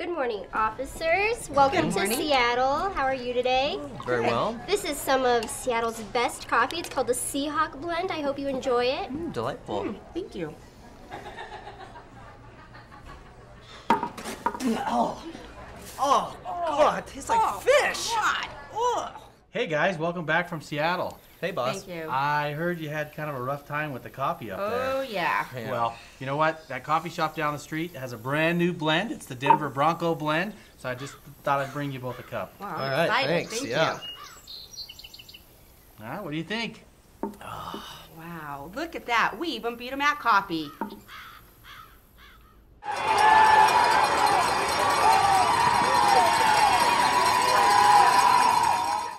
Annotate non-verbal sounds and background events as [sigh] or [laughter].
Good morning, officers. Welcome Good to. Seattle. How are you today? Very well. This is some of Seattle's best coffee. It's called the Seahawk Blend. I hope you enjoy it. Mm, delightful. Thank you. Oh, oh, God, it tastes like fish. God. Hey guys, welcome back from Seattle. Hey, boss. Thank you. I heard you had kind of a rough time with the coffee up there. Oh, yeah. Yeah. Well, you know what? That coffee shop down the street has a brand new blend. It's the Denver Bronco blend. So I just thought I'd bring you both a cup. Wow, All I'm right, excited. thanks. Thank yeah. All right, what do you think? you. [sighs] Wow, look at that. We even beat them at coffee.